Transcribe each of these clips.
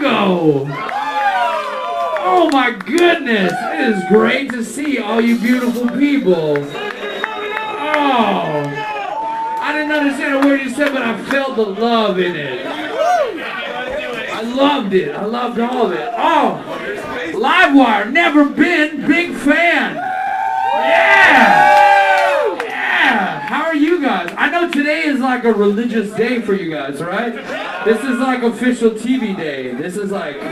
Oh, Chicago! Oh my goodness! It is great to see all you beautiful people. Oh, I didn't understand a word you said, but I felt the love in it. I loved it. I loved all of it. Oh, Livewire, never been big fan. Yeah. You guys? I know today is like a religious day for you guys, right? This is like official TV day. This is like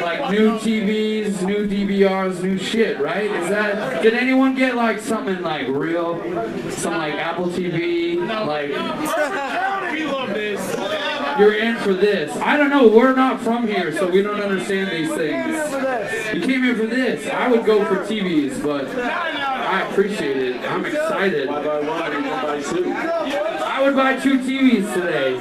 like new TVs, new DVRs, new shit, right? Is that? Did anyone get like something like real, some like Apple TV, like? We love this. You're in for this. I don't know. We're not from here, so we don't understand these things. You came in for this. I would go for TVs, but I appreciate it. I'm excited. Buy one and buy two. I would buy two TVs today.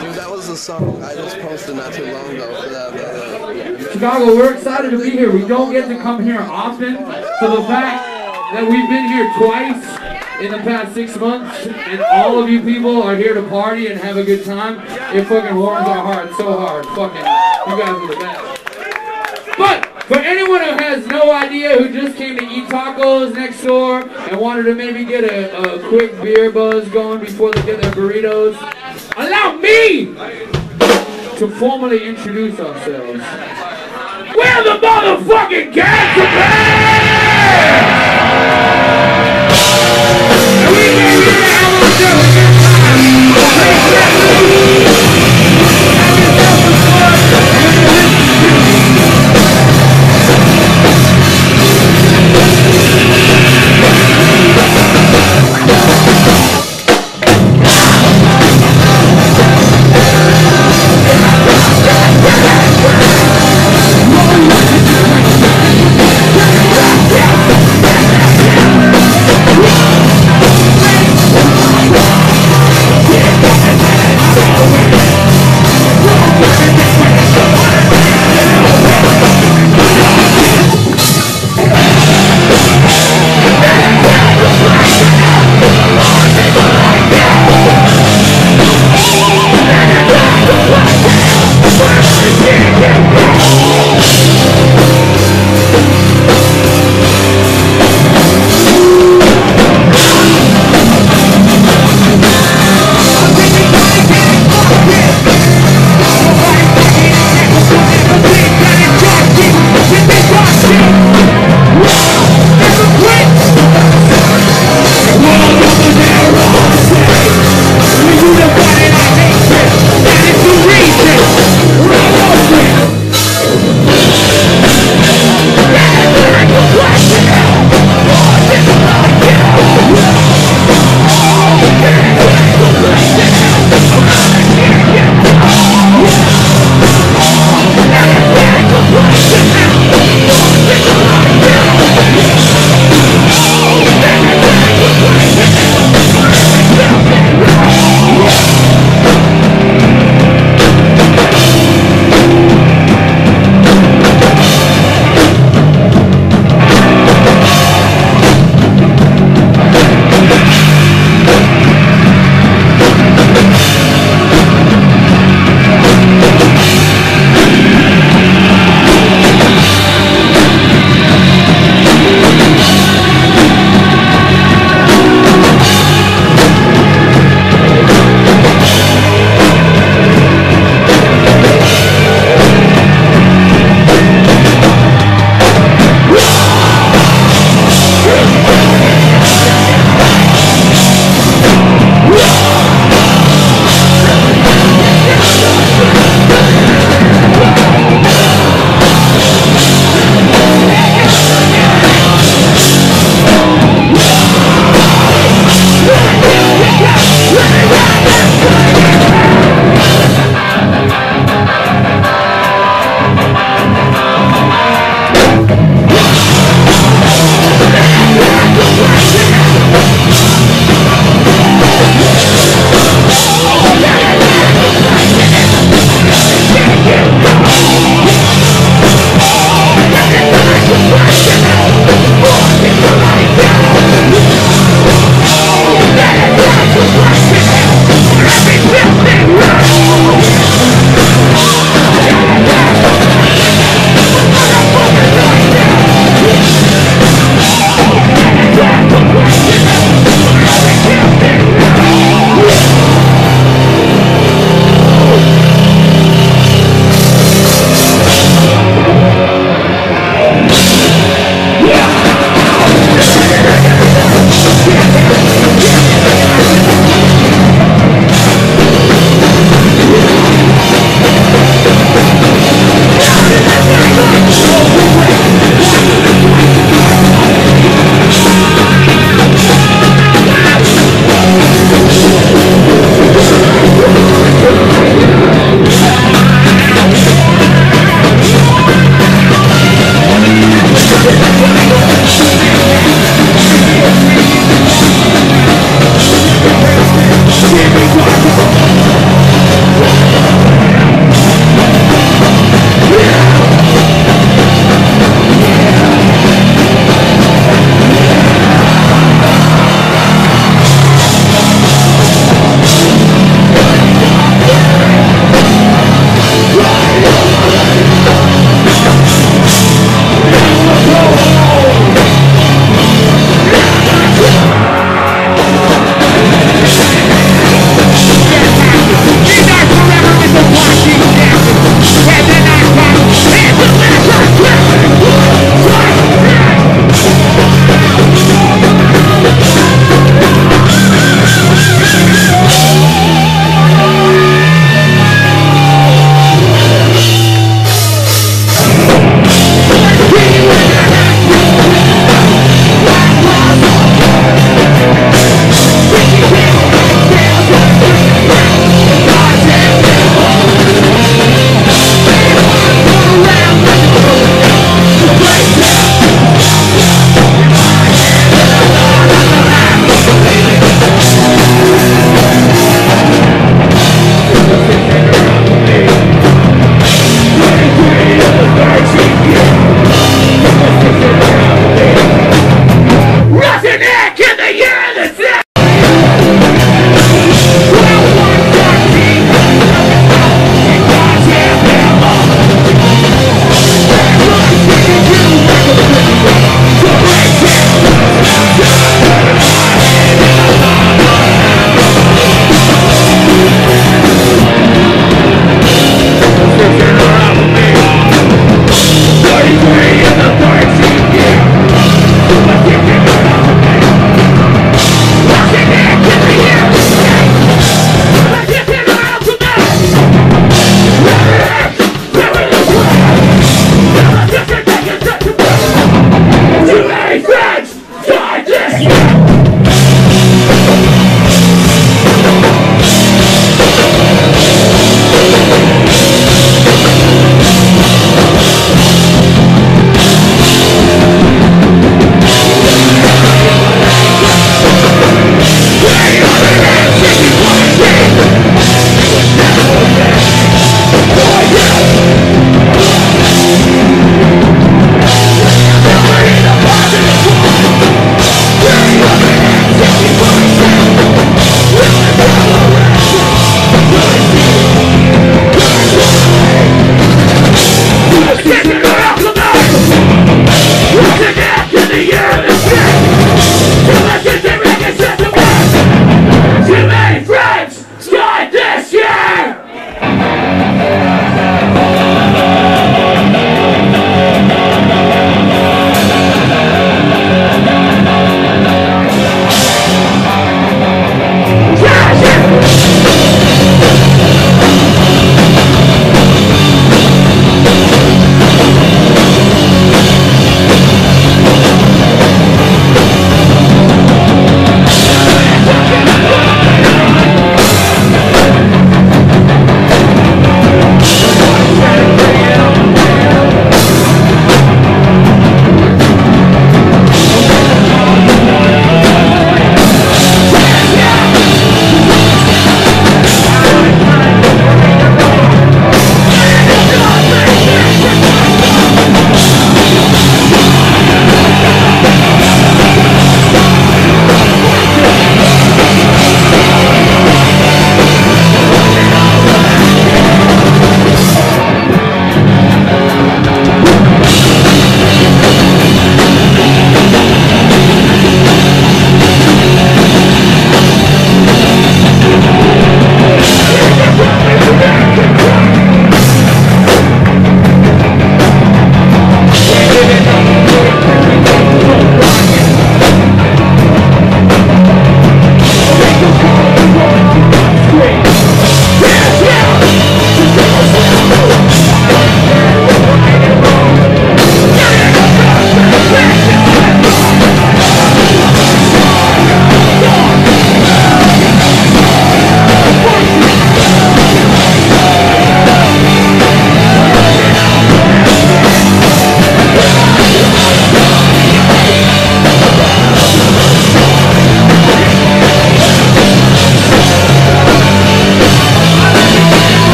Dude, that was the song I just posted not too long ago for that. Uh, Chicago, we're excited to be here. We don't get to come here often, so the fact that we've been here twice in the past six months, and all of you people are here to party and have a good time, it fucking warms our hearts so hard. Fucking, you guys are the best. But for anyone who has no idea who just came to eat tacos next door and wanted to maybe get a, a quick beer buzz going before they get their burritos, allow me to formally introduce ourselves. We're the motherfucking Bats to have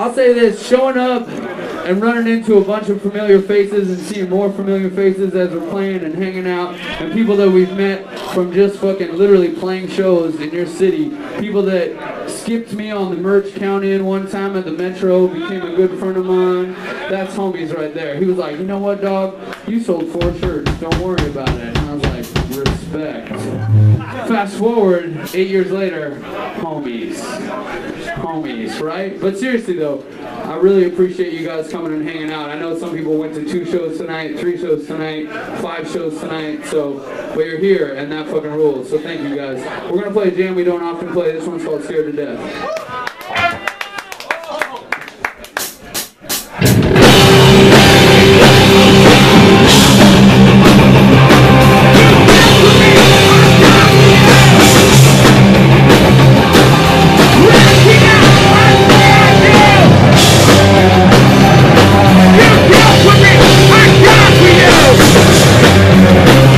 I'll say this, showing up and running into a bunch of familiar faces and seeing more familiar faces as we're playing and hanging out and people that we've met from just fucking literally playing shows in your city. People that skipped me on the merch count in one time at the Metro, became a good friend of mine. That's homies right there. He was like, you know what, dog? You sold four shirts. Don't worry about it. And I was like, respect. Fast forward, eight years later, homies. Homies, right? But seriously though, I really appreciate you guys coming and hanging out. I know some people went to two shows tonight, three shows tonight, five shows tonight, so, but you're here and that fucking rules. So thank you guys. We're gonna play a jam we don't often play. This one's called Scared to Death. I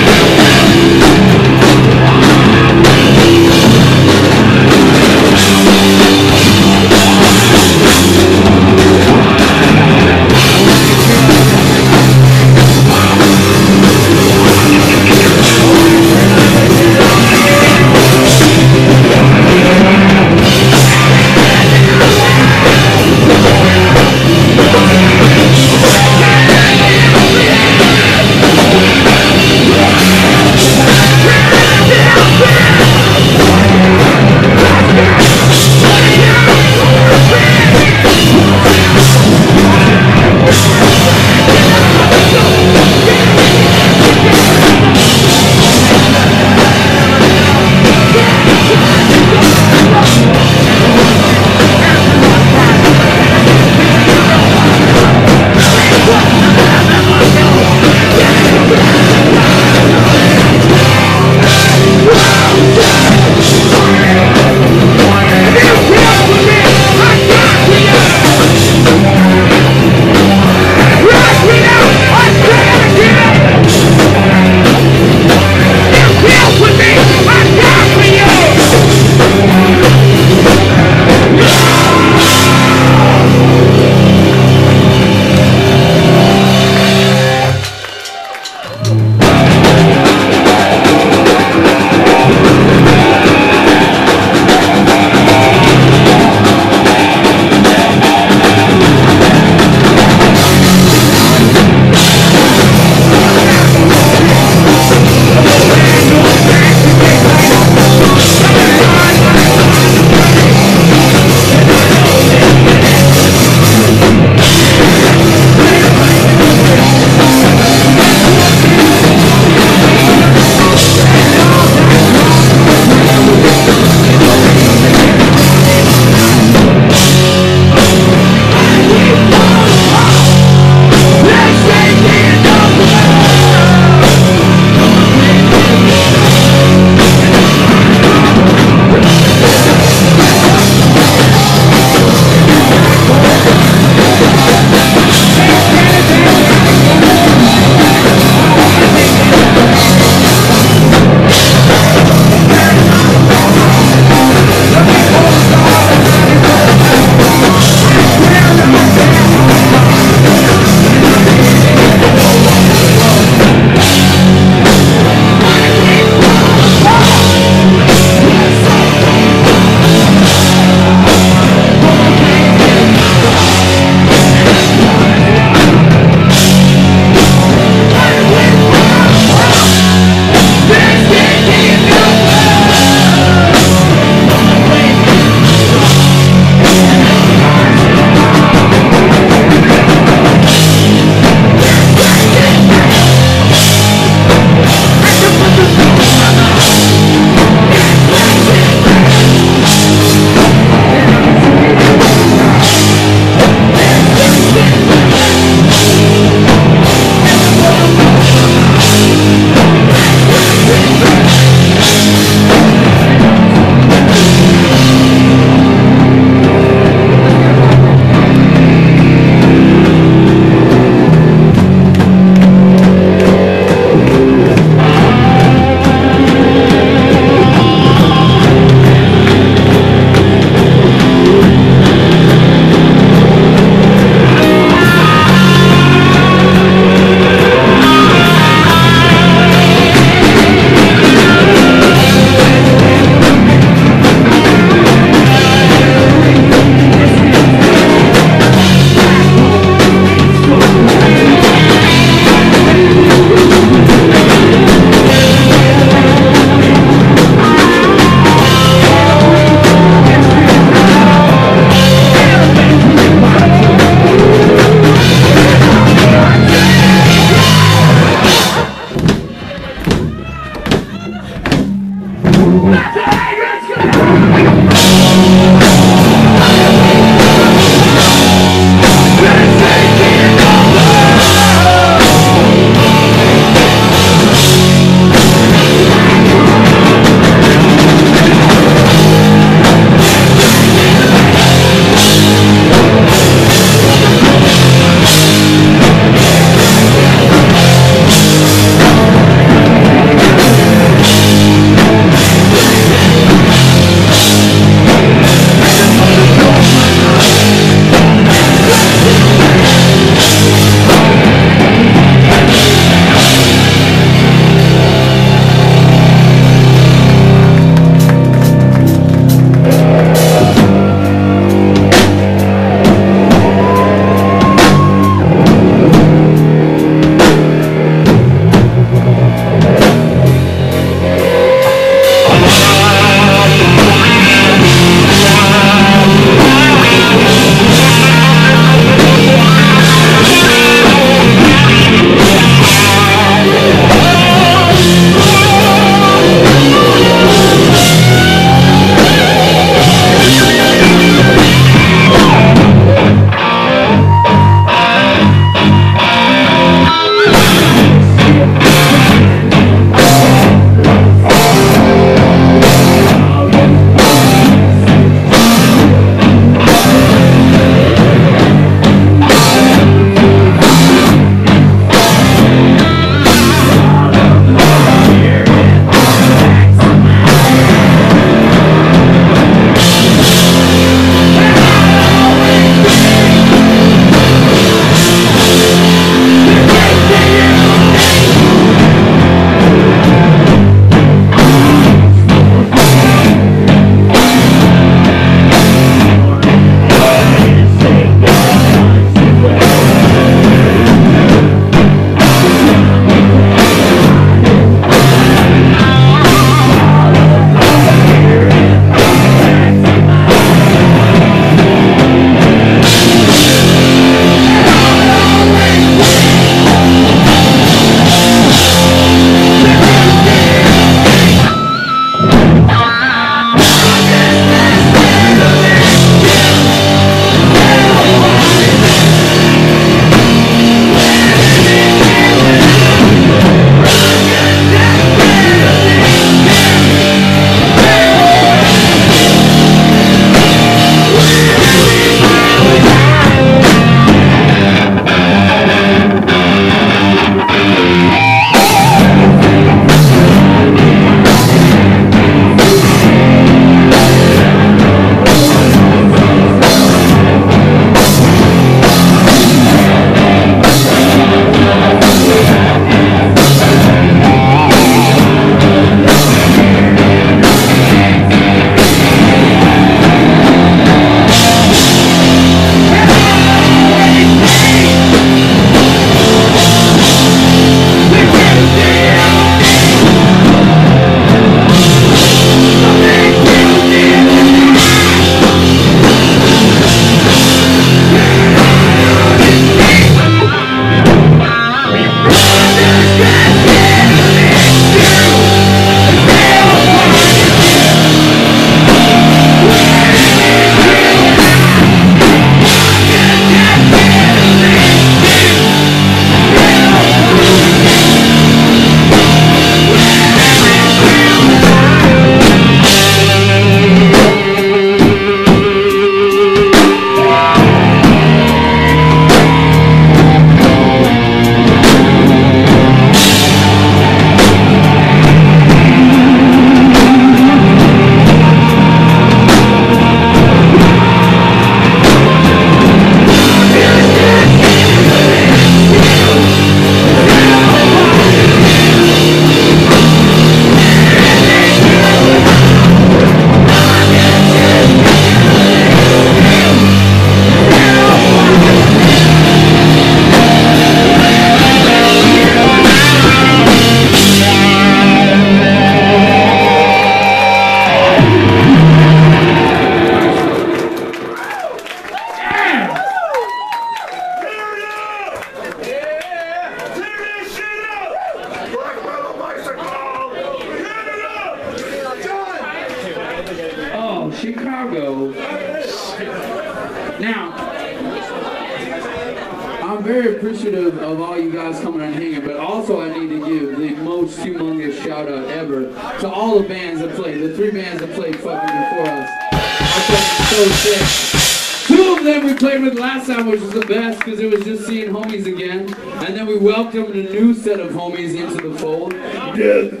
Two of them we played with last time, which was the best because it was just seeing homies again. And then we welcomed a new set of homies into the fold. Deathbed!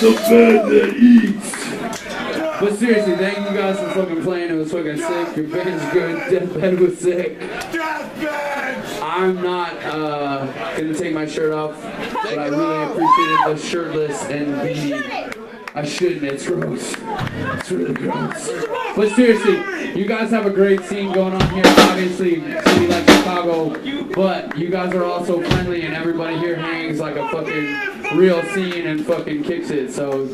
The band that eats. But seriously, thank you guys for fucking playing. It was fucking sick. Your band's good. Deathbed was sick. Deathbed! I'm not uh, gonna take my shirt off, but I really appreciated the shirtless and the. I shouldn't. It's gross. It's really gross. But seriously, you guys have a great scene going on here. Obviously, city like Chicago, but you guys are also friendly, and everybody here hangs like a fucking real scene and fucking kicks it. So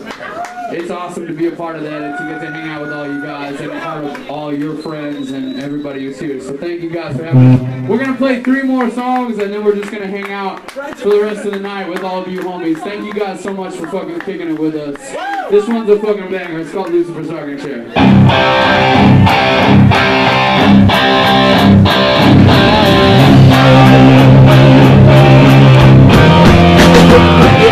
it's awesome to be a part of that and to get to hang out with all you guys and all, all your friends and everybody who's here. So thank you guys for having us. We're going to play three more songs and then we're just going to hang out for the rest of the night with all of you homies. Thank you guys so much for fucking kicking it with us. This one's a fucking banger. It's called Lucifer's Rocking Chair. the